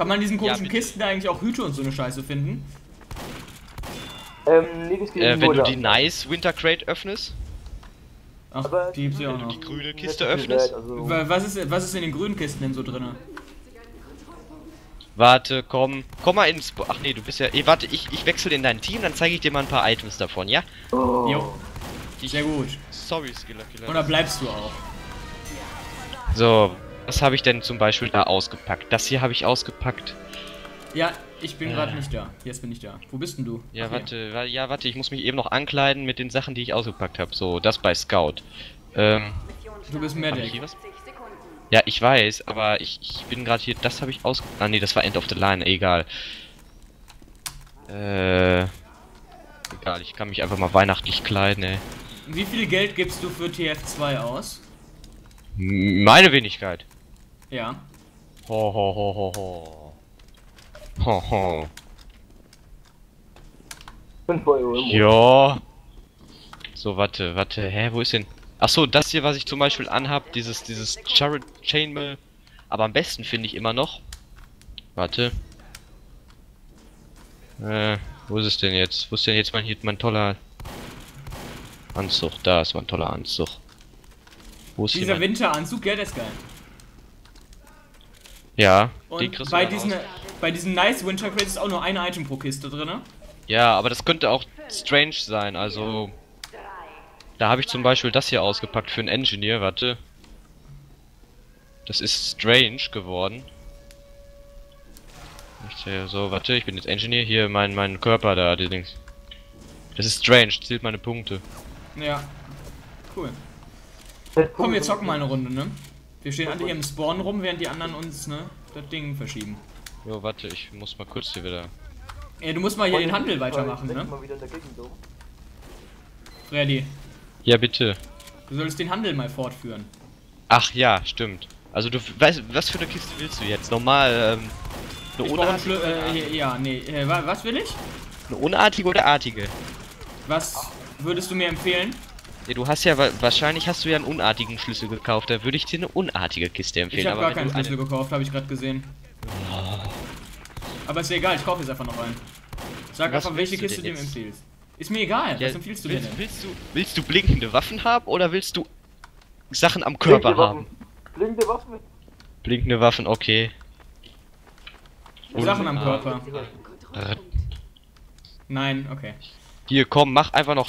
Kann man in diesen komischen bitte. Kisten da eigentlich auch Hüte und so eine Scheiße finden? Ähm, nee, das geht Äh, wenn du die Nice Winter Crate öffnest, Ach, Aber die gibt's ja auch wenn du noch. die grüne Kiste öffnest. Also, Wa- Was ist, was ist in den grünen Kisten denn so drin? Warte, komm. Komm mal ins. Ach nee, du bist ja. Eh, warte, ich, ich wechsle in dein Team, dann zeige ich dir mal ein paar Items davon, ja? oh. Jo, sehr gut. Sorry, Skiller Killer. da bleibst du auch. So, was habe ich denn zum Beispiel da ausgepackt? Das hier habe ich ausgepackt. Ja, ich bin Äh. gerade nicht da. Jetzt bin ich da. Wo bist denn du? Ja, Ach, warte, wa- ja, warte, ich muss mich eben noch ankleiden mit den Sachen, die ich ausgepackt habe. So, das bei Scout. Ähm, Du bist ich Medic. Ja, ich weiß, aber ich, ich bin gerade hier, das habe ich aus... Ah, nee, das war End of the Line, egal. Äh... Egal, ich kann mich einfach mal weihnachtlich kleiden, ey. Wie viel Geld gibst du für TF2 aus? Meine Wenigkeit. Ja. Ho, ho, ho, ho, ho. Ho, ho. 5 Euro im Monat. Ja. So, warte, warte, hä, wo ist denn... Ach so, das hier, was ich zum Beispiel anhab, dieses, dieses Chariot Chainmail. Aber am besten finde ich immer noch... Warte. Äh, wo ist es denn jetzt? Wo ist denn jetzt mein, hier, mein toller... Anzug? Da ist mein toller Anzug. Wo ist hier Dieser mein... Winteranzug, ja, der ist geil. Ja, den Und kriegst du bei dann diesen, aus. bei diesen Nice Winter Crates ist auch nur ein Item pro Kiste drin. Ja, aber das könnte auch strange sein, also... Da habe ich zum Beispiel das hier ausgepackt für einen Engineer, warte. Das ist strange geworden. So, warte, ich bin jetzt Engineer, hier mein, mein Körper da, die Dings. Das ist strange, zählt meine Punkte. Ja. Cool. Komm, wir zocken mal eine Runde, ne? Wir stehen alle hier im Spawn rum, während die anderen uns, ne, das Ding verschieben. Jo, warte, ich muss mal kurz hier wieder... Ja, du musst mal hier den Handel weitermachen, ne? Mal wieder in der Gegend. Freddy, Ja, bitte. du solltest den Handel mal fortführen. Ach ja, stimmt. Also du weißt, was für eine Kiste willst du jetzt? Normal, ähm... Eine Ich unartige, äh, ja, nee, äh, wa- was will ich? eine unartige oder artige? Was würdest du mir empfehlen? Ja, du hast ja wa- wahrscheinlich hast du ja einen unartigen Schlüssel gekauft, da würde ich dir eine unartige Kiste empfehlen. Ich habe gar keinen Schlüssel gekauft, habe ich gerade gesehen. Aber ist ja egal, ich kaufe jetzt einfach noch einen. Sag Was einfach, welche du Kiste du jetzt? empfiehlst. Ist mir egal, Ja, was empfiehlst du mir willst, denn? willst du willst du blinkende Waffen haben oder willst du Sachen am Körper Blinkende haben? Waffen. Blinkende Waffen. Blinkende Waffen, okay. Sachen am. Körper. Nein, okay. Hier, komm, mach einfach noch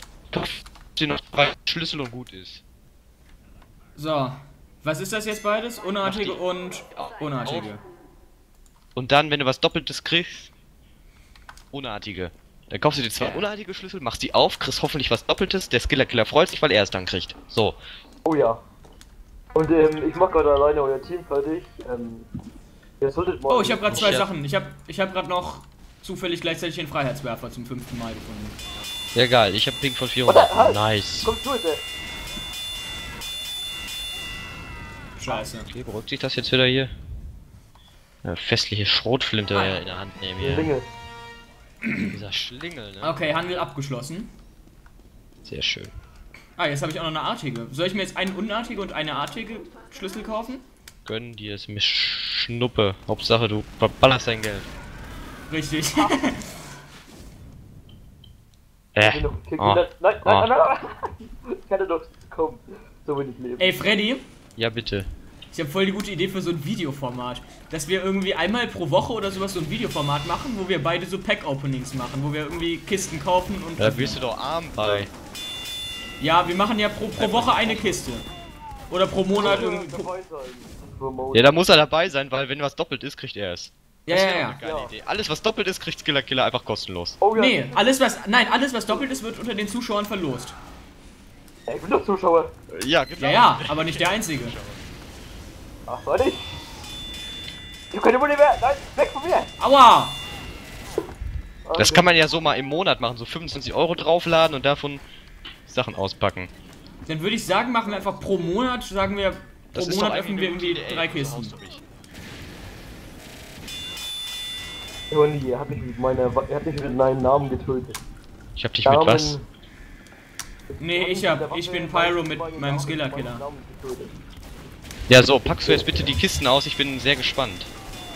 dir noch drei Schlüssel und gut ist. So. Was ist das jetzt beides? Unartige und unartige. Und dann, wenn du was Doppeltes kriegst, unartige. Dann kaufst du dir zwei unartige Schlüssel, machst die auf, kriegst hoffentlich was Doppeltes. Der Skiller Killer freut sich, weil er es dann kriegt. So. Oh ja. Und ähm, ich mach gerade alleine euer Team fertig. Ähm, ihr solltet mal. Oh, ich habe gerade zwei Ja. Sachen. Ich habe ich hab gerade noch zufällig gleichzeitig den Freiheitswerfer zum fünften Mal gefunden. Ja, geil. Ich hab Ping von Warte, 400. halt. Nice. Komm zu, bitte. Scheiße. Okay, beruhigt sich das jetzt wieder hier? Eine festliche Schrotflinte in der Hand nehmen hier. Dinge. Dieser Schlingel, ne? Okay, Handel abgeschlossen. Sehr schön. Ah, jetzt habe ich auch noch eine artige. Soll ich mir jetzt einen unartige und eine artige Schlüssel kaufen? Gönn dir es, mir Schnuppe. Hauptsache, du verballerst dein Geld. Richtig. Äh. noch. Oh. Nein, nein, Oh. nein, nein, nein. Ich kann doch kommen. So will ich leben. Ey, Freddy, Ja, bitte. ich habe voll die gute Idee für so ein Videoformat. Dass wir irgendwie einmal pro Woche oder sowas so ein Videoformat machen, wo wir beide so Pack-Openings machen, wo wir irgendwie Kisten kaufen und. Da wirst du doch arm bei. Ja, wir machen ja pro, pro Woche eine Kiste. Oder pro Monat irgendwie. Ja, da muss er dabei sein, weil wenn was doppelt ist, kriegt er es. Ja, Das ja, ja. eine geile Ja. Idee. Alles, was doppelt ist, kriegt Skiller Killer einfach kostenlos. Oh ja. Nee, alles was. Nein, alles was doppelt ist, wird unter den Zuschauern verlost. Ey, ich bin doch Zuschauer. Ja, genau. Ja, ja, aber nicht der einzige. Ach, soll ich? Ich hab keine Muni mehr. Nein, weg von mir. Aua! Das kann man ja so mal im Monat machen, so 25 Euro draufladen und davon Sachen auspacken. Dann würde ich sagen, machen wir einfach pro Monat, sagen wir, pro Das Monat öffnen wir irgendwie drei Kisten. Johnny, er hat mich mit meiner, er hat mich mit meinem Namen getötet. Ich hab dich mit was? Nee, ich hab, ich bin Pyro mit meinem Skiller Killer. Ja, so, packst du jetzt bitte die Kisten aus, ich bin sehr gespannt.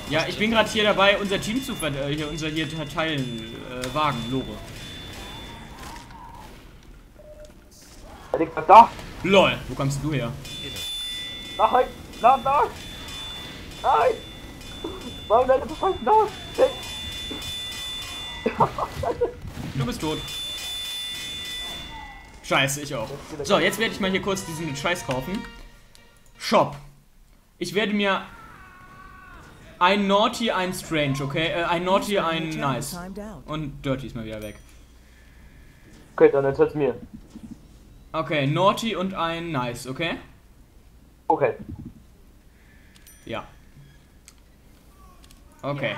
Ja, ich bin gerade hier dabei, unser Team zu ver äh, hier unser hier teilen äh, Wagen, Lore. Er liegt da! Lol, wo kommst du her? Nein! Nein, nein! Nein! Warum deine verfolgt das? Du bist tot. Scheiße, ich auch. So, jetzt werde ich mal hier kurz diesen Scheiß kaufen. Shop. Ich werde mir ein Naughty, ein Strange, okay? Äh, ein Naughty, ein Nice. Und Dirty ist mal wieder weg. Okay, dann erzähl's mir. Okay, Naughty und ein Nice, okay? Okay. Ja. Okay.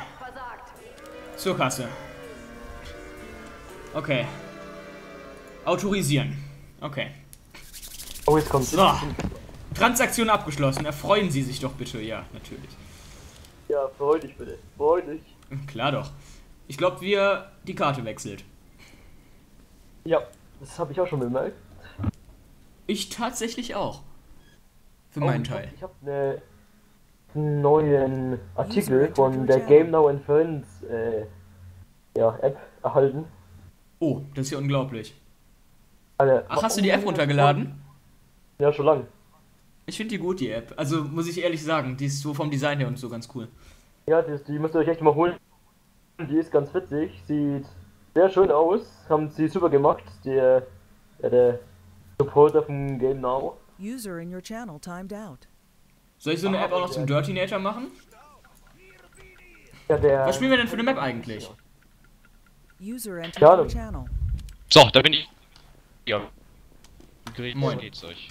Zur Kasse. Okay. Autorisieren. Okay. Oh, jetzt kommt's. So. Transaktion abgeschlossen. Erfreuen Sie sich doch bitte. Ja, natürlich. Ja, freu dich bitte. Freu dich. Klar doch. Ich glaube, wir die Karte wechselt. Ja, das habe ich auch schon bemerkt. Ich tatsächlich auch. Für Oh, meinen hab- Teil. Ich habe ne, einen neuen Artikel von der Game Now and Friends äh, ja, App erhalten. Oh, das ist ja unglaublich. Eine, Ach, hast du die App runtergeladen? Ja, schon lange. Ich finde die gut, die App. Also, muss ich ehrlich sagen, die ist so vom Design her und so ganz cool. Ja, die, die müsst ihr euch echt mal holen. Die ist ganz witzig, sieht sehr schön aus, haben sie super gemacht. Der, der, der Supporter vom Game Now. User in your channel timed out. Soll ich so eine App auch noch zum Dirty Nature machen? Ja, der, Was spielen wir denn für eine Map eigentlich? User entered Ja, channel. So, da bin ich. Ja. Moin. geht's euch?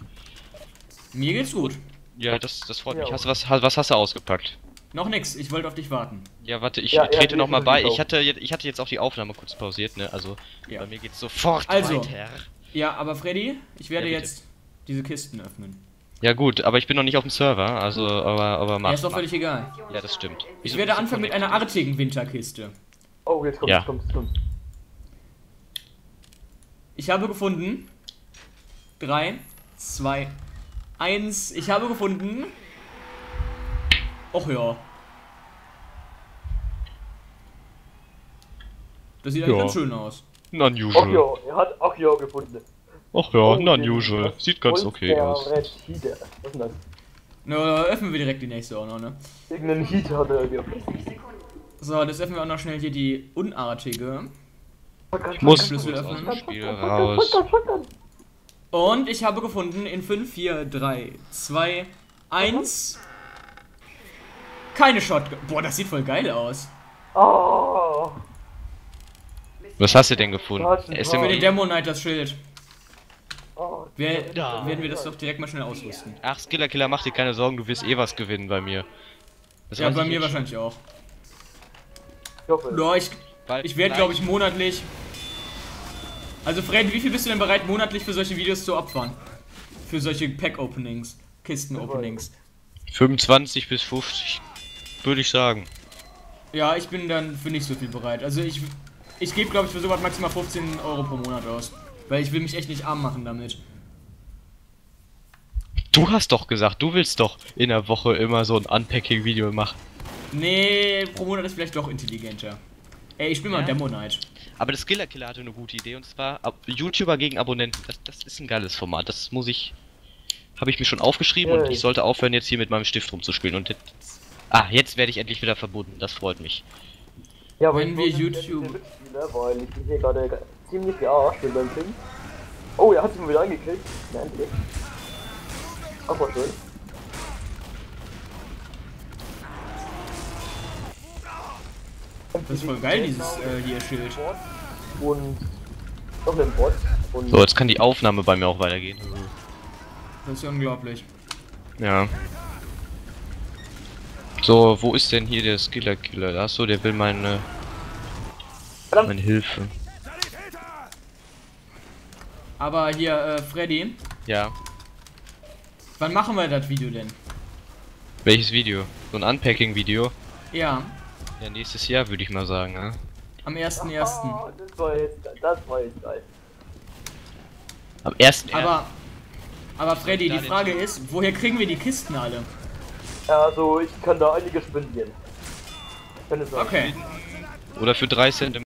Mir geht's gut. Ja, das, das freut Ja. mich. Hast du was, was hast du ausgepackt? Noch nix, ich wollte auf dich warten. Ja, warte, ich Ja, trete hat noch mal die bei. Ich hatte, jetzt- ich hatte jetzt auch die Aufnahme kurz pausiert, ne? Also, Ja. bei mir geht's sofort Also. weiter. Ja, aber Freddy, ich werde Ja, jetzt diese Kisten öffnen. Ja gut, aber ich bin noch nicht auf dem Server, also, aber, aber mach. Ja, ist doch mach. völlig egal. Ja, das stimmt. Ich Wieso werde anfangen mit einer artigen Winterkiste. Oh, jetzt kommt, Ja. jetzt kommt, jetzt kommt. Ich habe gefunden. 3, 2, 1. Ich habe gefunden. Och ja. Das sieht eigentlich Ja. ganz schön aus. Ach Non-usual. ja, er hat Ach ja gefunden. Ach ja, Oh, non-usual. das Sieht ganz okay aus. Was ist denn das? Na, öffnen wir direkt die nächste auch noch, ne? Irgendein Heater hat er irgendwie. So, das öffnen wir auch noch schnell hier die unartige. Ich muss Schlüssel öffnen. Spiel raus. Und ich habe gefunden in 5, 4, 3, 2, 1. Keine Shotgun. Boah, das sieht voll geil aus. Oh, Was hast du denn gefunden? Für den Für den SMG? Demo Knight das Schild. Oh. Wir, Ja. Werden wir das doch direkt mal schnell ausrüsten. Ach, Skiller Killer, mach dir keine Sorgen, du wirst eh was gewinnen bei mir. Das Ja, bei mir jetzt schon. wahrscheinlich auch. Ich hoffe. Ja, ich, ich werde, glaube ich, monatlich. Also, Fred, wie viel bist du denn bereit, monatlich für solche Videos zu opfern? Für solche Pack-Openings, Kisten-Openings. 25 bis 50, würde ich sagen. Ja, ich bin dann für nicht so viel bereit. Also, ich, ich gebe, glaube ich, für sowas maximal 15 Euro pro Monat aus. Weil ich will mich echt nicht arm machen damit. Du hast doch gesagt, du willst doch in der Woche immer so ein Unpacking-Video machen. Nee, pro Monat ist vielleicht doch intelligenter. Ey, ich spiele mal Ja? Demo Night. Aber das Skiller Killer hatte eine gute Idee und zwar YouTuber gegen Abonnenten. Das, das ist ein geiles Format. Das muss ich. Habe ich mir schon aufgeschrieben und Yay. ich sollte aufhören, jetzt hier mit meinem Stift rumzuspielen. Und jetzt. Ah, jetzt werde ich endlich wieder verbunden. Das freut mich. Ja, aber Wenn wir YouTube- weil ich bin hier gerade ziemlich gearscht mit meinem Ding. Oh, er hat sich mal wieder angekriegt. Na, endlich. Ach, war schön. Das ist voll geil, dieses äh, hier Schild. Und noch einen Bot. Und So, jetzt kann die Aufnahme bei mir auch weitergehen. Das ist ja unglaublich. Ja. So, wo ist denn hier der Skiller Killer? Achso, der will meine. Meine Hilfe. Aber hier, äh, Freddy, Ja. wann machen wir das Video denn? Welches Video? So ein Unpacking-Video? Ja, Ja, nächstes Jahr würde ich mal sagen, ne? am 1.1. Ah, das war jetzt, das war jetzt geil. Am 1. Aber, aber Freddy, die Frage ist, woher kriegen wir die Kisten alle? Ja, also ich kann da einiges spendieren. Okay. Oder für 3 Cent im